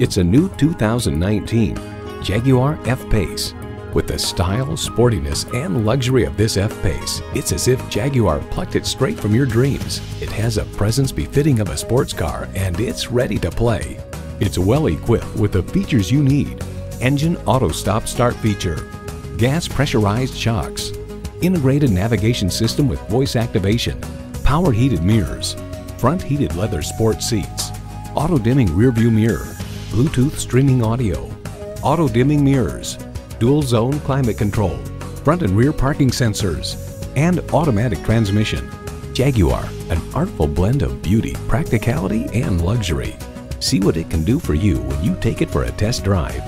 It's a new 2019 Jaguar F-Pace. With the style, sportiness, and luxury of this F-Pace, it's as if Jaguar plucked it straight from your dreams. It has a presence befitting of a sports car, and it's ready to play. It's well equipped with the features you need. Engine auto stop start feature, gas pressurized shocks, integrated navigation system with voice activation, power heated mirrors, front heated leather sport seats, auto dimming rear view mirror, Bluetooth streaming audio, auto dimming mirrors, dual zone climate control, front and rear parking sensors, and automatic transmission. Jaguar, an artful blend of beauty, practicality, and luxury. See what it can do for you when you take it for a test drive.